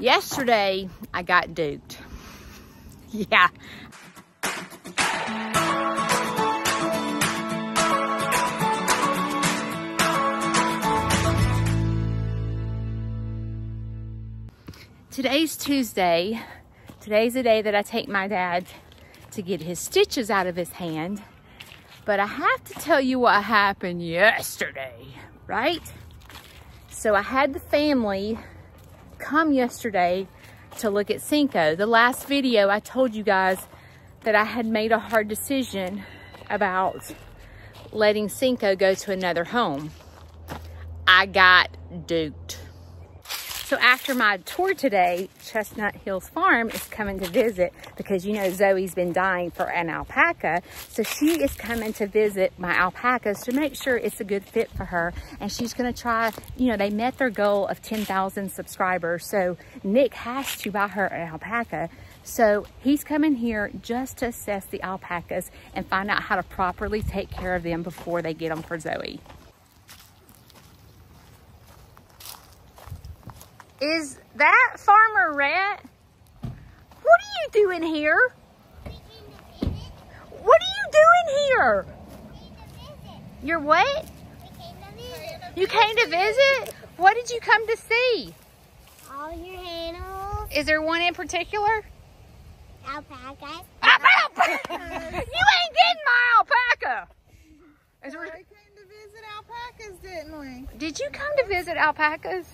Yesterday, I got duped. Yeah. Today's Tuesday. Today's the day that I take my dad to get his stitches out of his hand. But I have to tell you what happened yesterday, right? So I had the family come yesterday to look at Cinco. The last video I told you guys that I had made a hard decision about letting Cinco go to another home. I got duped. So after my tour today, Chestnut Hills Farm is coming to visit because you know Zoe's been dying for an alpaca. So she is coming to visit my alpacas to make sure it's a good fit for her. And she's gonna try, you know, they met their goal of 10,000 subscribers. So Nick has to buy her an alpaca. So he's coming here just to assess the alpacas and find out how to properly take care of them before they get them for Zoe. Is that Farmer Rat? What are you doing here? What are you doing here? You're what? You came to visit? What did you come to see? All your animals. Is there one in particular? Alpacas. Alpaca! you ain't getting my alpaca! Is We came to visit alpacas, didn't we? did you come to visit alpacas?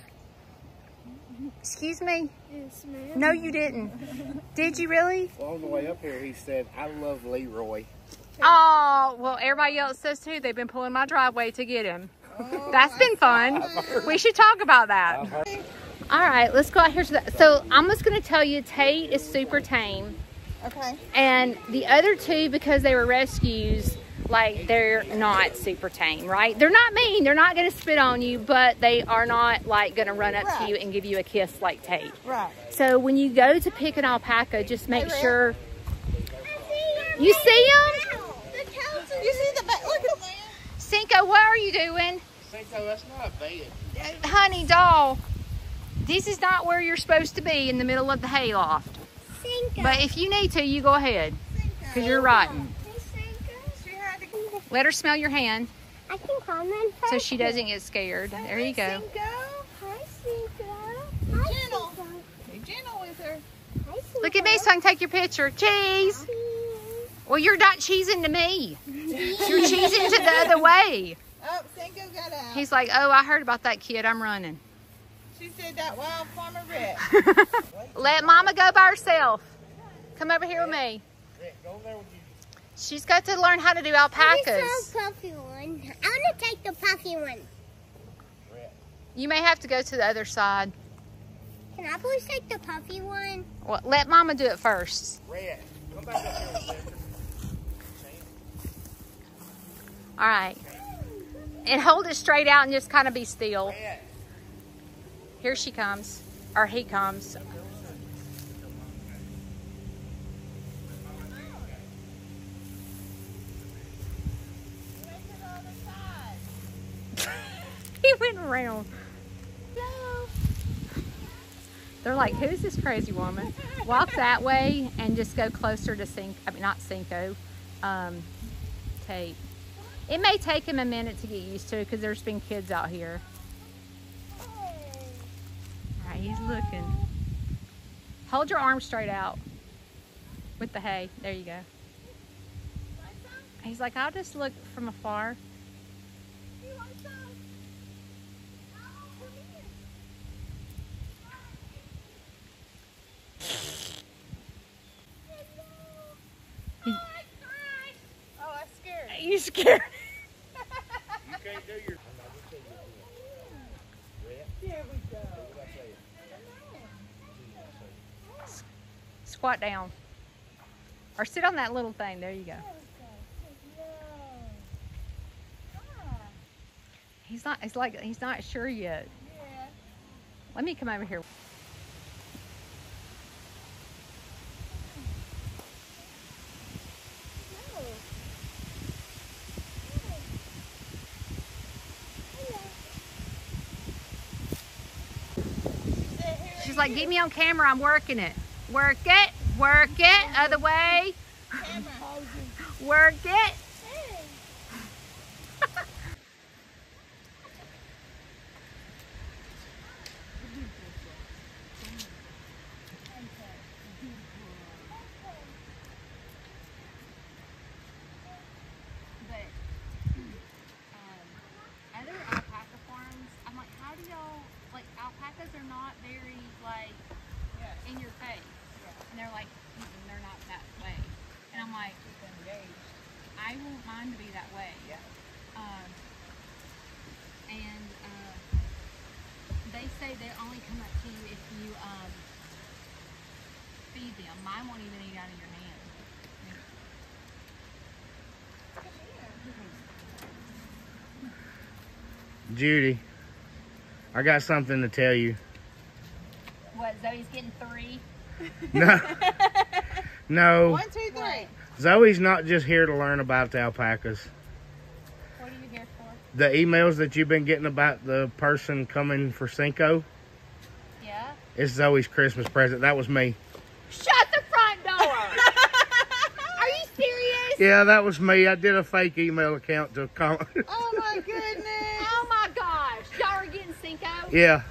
Excuse me? Yes, ma'am. No, you didn't. Did you really? Well, on the way up here, he said, I love Leroy. Oh, well, everybody else says too. They've been pulling my driveway to get him. That's been fun. We should talk about that. All right, let's go out here to the. So I'm just going to tell you, Tate is super tame, Okay. and the other two, because they were rescues, like they're not super tame, right? They're not mean. They're not going to spit on you, but they are not like going to run up to you and give you a kiss like Tate. Right. So when you go to pick an alpaca, just make Hey, Red. sure you see them. You see the back? Look at that. Cinco, what are you doing? Cinco, that's not a bed. honey doll, this is not where you're supposed to be in the middle of the hayloft. Cinco. But if you need to, you go ahead, because you're rotten. She had to Let her smell your hand I can call them so she doesn't get scared. There you go. Cinco. Hi, Cinco. Be Hi, gentle. Cinco. Be gentle with her. Hi, Cinco. Look at me so I can take your picture. Cheese. Well, you're not cheesing to me. You're cheesing to the other way. Oh, Cinco got out. He's like, oh, I heard about that kid. I'm running. she said that wild farmer red. Let mama go by herself. Come over here with me. Rick, go over there with you. She's got to learn how to do alpacas. is a puffy one. I want to take the puffy one. You may have to go to the other side. Can I please take the puffy one? Well, let mama do it first. Red, come back up here. All right. And hold it straight out and just kind of be still. Red. Here she comes. Or he comes. Around. No. They're like, who's this crazy woman? Walk that way and just go closer to Cinco. I mean, not Cinco. Um, Tate. It may take him a minute to get used to because there's been kids out here. All right, he's looking. Hold your arm straight out with the hay. There you go. He's like, I'll just look from afar. Scared. You can't do your... Squat down. Or sit on that little thing. There you go. He's not, it's like, he's not sure yet. Let me come over here. Like, get me on camera. I'm working it. Work it. Work it. Other way. Work it. But um, other alpaca farms, I'm like, how do y'all like alpacas are not very like Yes. in your face, and they're like, "Mm-mm, they're not that way, and I'm like, Engaged. I want mine to be that way. Yeah. Um, and uh, they say they only come up to you if you um, feed them. Mine won't even eat out of your hand. Judy, I got something to tell you. What? Zoe's getting three. No, no. One, two, three. Zoe's not just here to learn about the alpacas. What are you here for? The emails that you've been getting about the person coming for Cinco, Yeah. it's Zoe's Christmas present. That was me. Shut the front door. are you serious? Yeah, that was me. I did a fake email account to com- Oh my goodness. Oh my gosh! Y'all are getting Cinco. Yeah,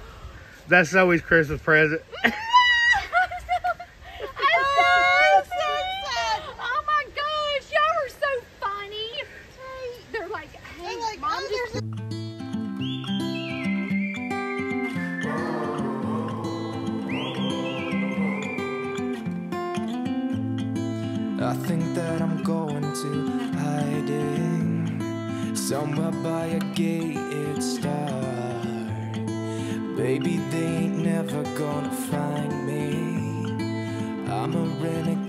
that's Zoe's Christmas present. I'm so sad. Oh my gosh, y'all are so funny. They're like, hey, They're like, mom oh, just there's I think that I'm going to hiding somewhere by a gated star. Baby, they ain't never gonna find me. I'm a renegade.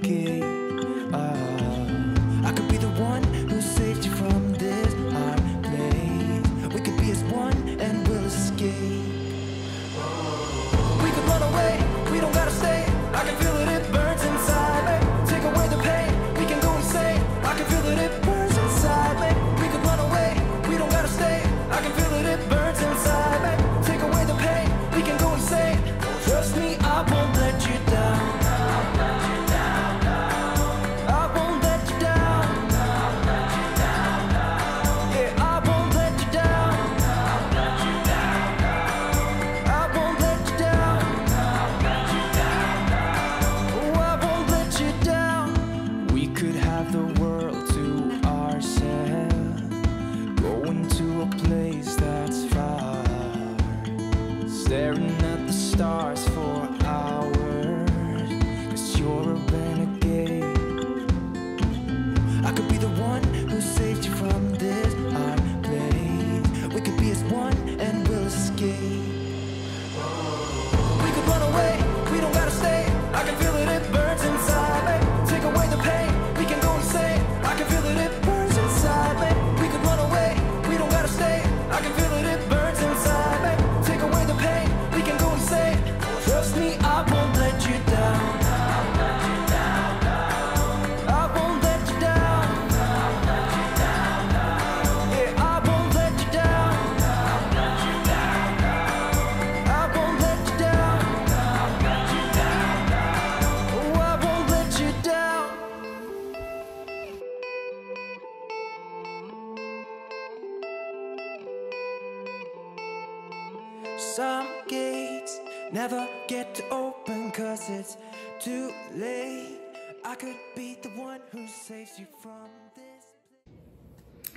Saves you from this.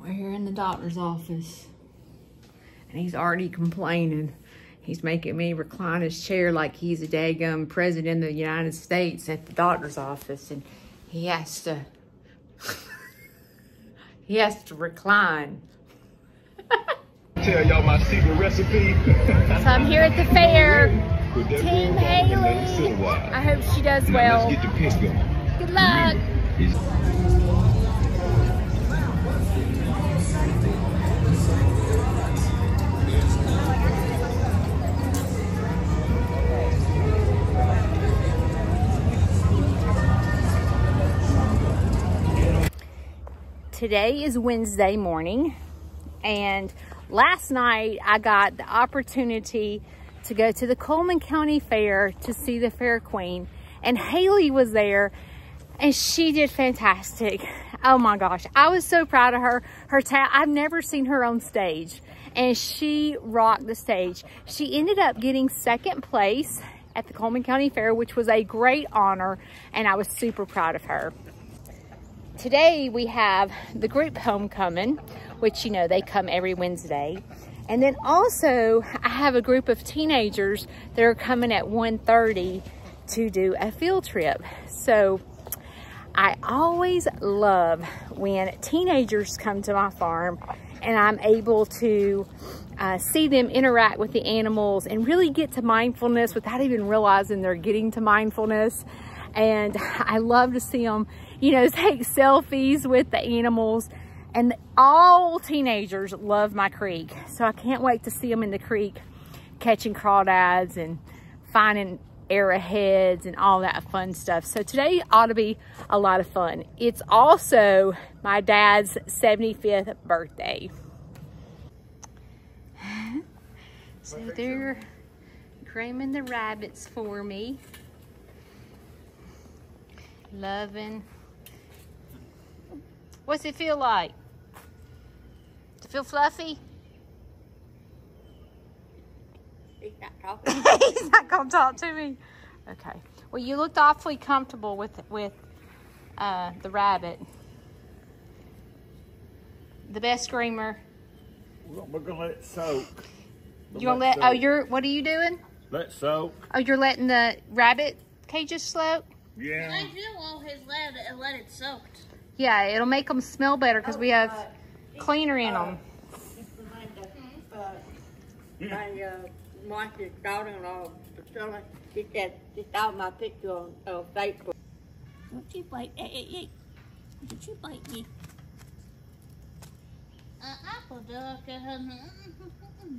We're here in the doctor's office. And he's already complaining. He's making me recline his chair like he's a daggum president of the United States at the doctor's office. And he has to, he has to recline. Tell y'all my secret recipe. So I'm here at the fair. Team roll on and let it sit a Haley. I hope she does well. let's get the piss going. Good luck. It's- Today is Wednesday morning, and last night I got the opportunity to go to the Coleman County Fair to see the Fair Queen. And Haley was there and she did fantastic. Oh my gosh, I was so proud of her. Her I've never seen her on stage and she rocked the stage. She ended up getting second place at the Coleman County Fair, which was a great honor and I was super proud of her. Today we have the group homecoming, which you know they come every Wednesday. And then also I have a group of teenagers that are coming at 1.30 to do a field trip. So I always love when teenagers come to my farm and I'm able to uh, see them interact with the animals and really get to mindfulness without even realizing they're getting to mindfulness. And I love to see them, you know, take selfies with the animals. And all teenagers love my creek. So I can't wait to see them in the creek catching crawdads and finding arrowheads and all that fun stuff. So today ought to be a lot of fun. It's also my dad's 75th birthday. So they're grooming the rabbits for me. Loving. What's it feel like? It feel fluffy? He's not talking. He's not gonna talk to me. Okay. Well, you looked awfully comfortable with with uh, the rabbit. The best screamer. We're gonna let it soak. You gonna let? Oh, you're. What are you doing? Let soak. Oh, you're letting the rabbit cages soak. Yeah. I do all his let it, let it soaked. Yeah, it'll make them smell better because we oh, have cleaner in uh, them. Mm-hmm. My uh, uh, Martha's daughter-in-law, Priscilla, she said, she saw my picture on uh, Facebook. Don't you bite. Hey, hey, hey. Don't you bite me. Uh, apple duck and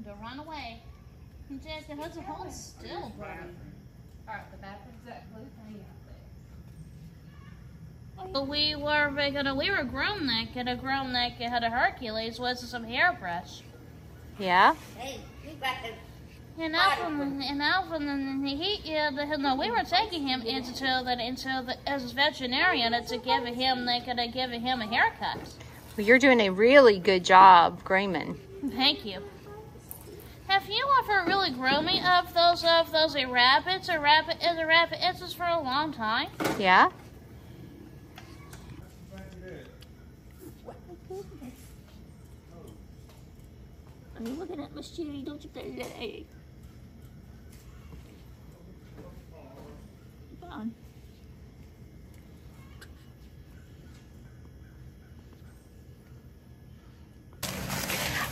to run away. Jack has a hold still, bro. But we were gonna we were grown neck and a grown neck had a Hercules with some hairbrush. Yeah. Hey, you got the And Alvin and Alvin and he yeah the, no we were taking him into the into the as a veterinarian to give him they could have given him a haircut. Well, you're doing a really good job grooming. Thank you. Have you ever really grooming of those of those a rabbits or rabbit is a rabbit it's just for a long time? Yeah. Are you looking at my shitty? Don't you play Fine.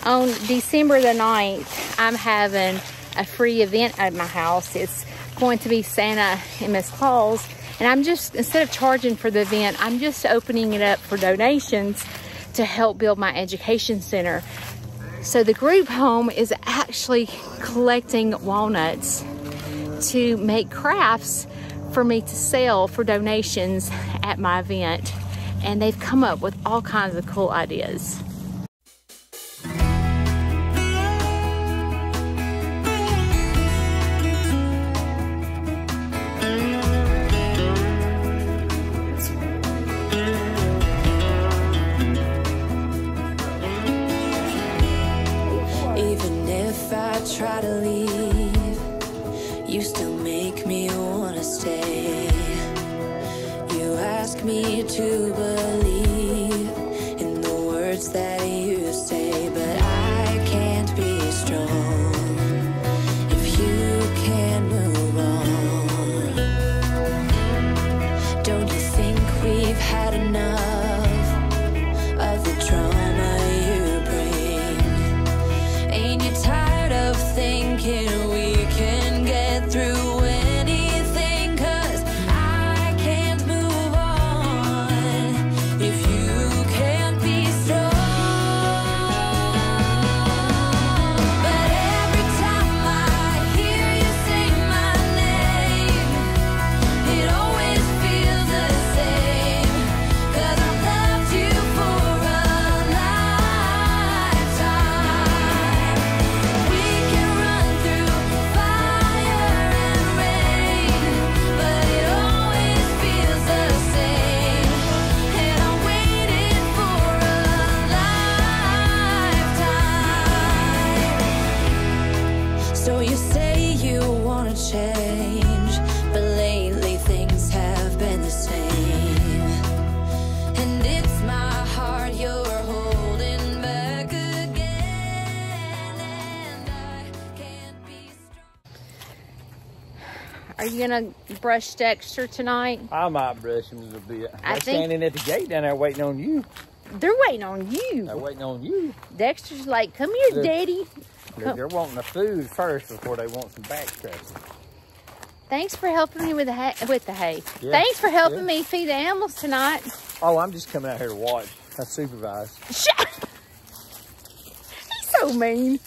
On December the 9th, I'm having a free event at my house. It's going to be Santa and Miss Claus. And I'm just, instead of charging for the event, I'm just opening it up for donations to help build my education center. So the group home is actually collecting walnuts to make crafts for me to sell for donations at my event. And they've come up with all kinds of cool ideas. Don't you think we've had enough you gonna brush Dexter tonight? I might brush him a little bit. I They're think- standing at the gate down there waiting on you. They're waiting on you. They're waiting on you. Dexter's like, come here, Look. daddy. They're, they're wanting the food first before they want some back scratching. Thanks for helping me with the hay. With the hay. Thanks for helping me feed the animals tonight. Oh, I'm just coming out here to watch. I supervise. Shut. He's so mean.